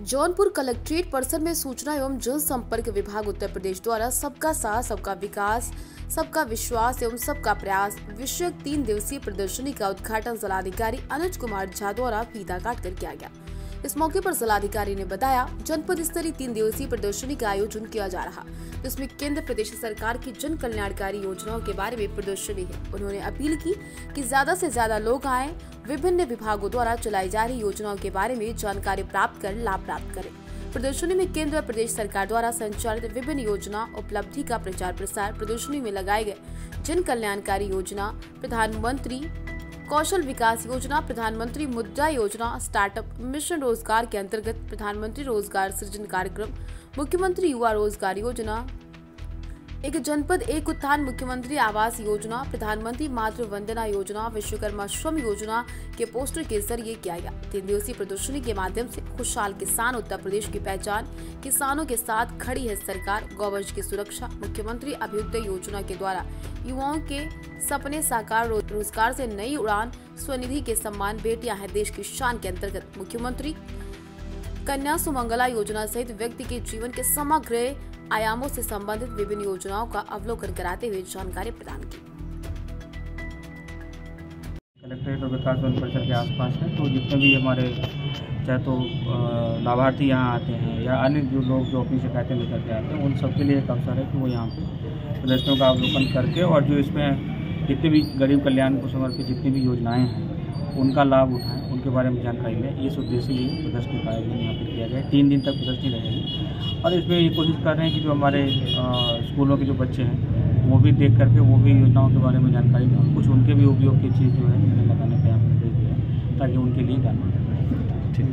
Jaunpur collectorate परिसर में सूचना एवं जनसंपर्क विभाग उत्तर प्रदेश द्वारा सबका साथ, सबका विकास, सबका विश्वास एवं सबका प्रयास विषयक तीन दिवसीय प्रदर्शनी का उद्घाटन जिलाधिकारी अनुज कुमार झा द्वारा फीता काट कर किया गया। इस मौके पर जिलाधिकारी ने बताया, जनपद स्तरीय तीन दिवसीय प्रदर्शनी का आयोजन किया जा रहा, जिसमें केंद्र प्रदेश सरकार की जन कल्याणकारी योजनाओं के बारे में प्रदर्शनी है। उन्होंने अपील की कि ज़्यादा से ज़्यादा लोग आए विभिन्न विभागों द्वारा चलाई जा रही योजनाओं के बारे में जानकारी प्राप्त कर लाभ प्राप्त करें। प्रदर्शनी में केंद्र और प्रदेश सरकार द्वारा संचालित विभिन्न योजना उपलब्धि का प्रचार प्रसार प्रदर्शनी में लगाए गए। जन कल्याणकारी योजना, प्रधानमंत्री कौशल विकास योजना, प्रधानमंत्री मुद्रा योजना, स्टार्टअप मिशन रोज़गार के अंतर्गत प्रधानमंत्री रोज़गार सृजन कार्यक्रम, मुख्यमंत्री युवा रोज़गार योजना एक जनपद, एक उत्थान मुख्यमंत्री आवास योजना, प्रधानमंत्री मातृ वंदना योजना, विश्वकर्मा श्रम योजना के पोस्टर के ज़रिए किया गया। तीन दिवसीय प्रदर्शनी के माध्यम से खुशहाल किसान उत्तर प्रदेश की पहचान, किसानों के साथ खड़ी है सरकार, गौवंश की सुरक्षा, मुख्यमंत्री अभ्युदय योजना के द्वारा। युवाओं के सपने साकार रोज़गार से नई उड़ान, स्वनिधि के सम्मान, बेटियाँ हैं देश की शान के अंतर्गत। मुख्यमंत्री कन्या सुमंगला योजना सहित व्यक्ति के जीवन के समग्र आयामों से संबंधित विभिन्न योजनाओं का अवलोकन कराते हुए जानकारी प्रदान की। कलेक्ट्रेट और विकास वन परिसर के आसपास है तो जितने भी हमारे चाहे तो लाभार्थी यहाँ आते हैं या अन्य जो लोग जो अपनी शिकायतें लेकर के आते हैं, उन सबके लिए एक अवसर है कि वो यहाँ पे प्रदर्शनों का अवलोकन करके और जो इसमें जितने भी गरीब कल्याण को समर्पित जितनी भी योजनाएँ हैं उनका लाभ उठाएँ, उनके बारे में जानकारी लें। इस उद्देश्य ये प्रदर्शनी का आयोजन यहाँ पर किया गया तीन दिन तक प्रदर्शनी रहेगी। और इसमें ये कोशिश कर रहे हैं कि जो हमारे स्कूलों के जो बच्चे हैं, वो भी देख करके, वो भी योजनाओं के बारे में जानकारी लें। कुछ उनके भी उपयोग की चीज़ जो है लगाने का यहाँ पर दे दिया ताकि उनके लिए जानकारी ठीक।